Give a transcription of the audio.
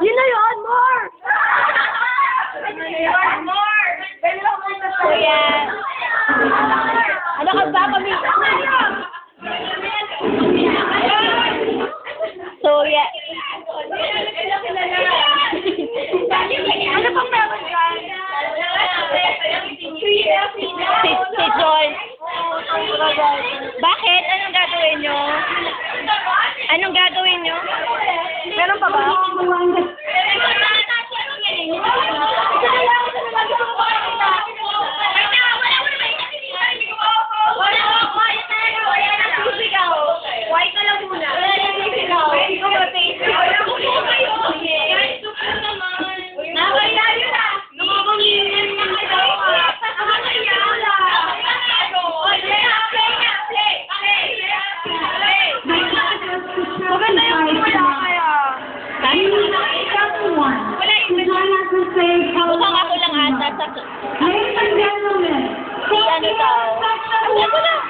Yun na yun, more! Kuya. Ano ka ba, kami? Meron pa ba? to say hello. Ako lang ata. Ladies and gentlemen, si ano daw. Ako lang.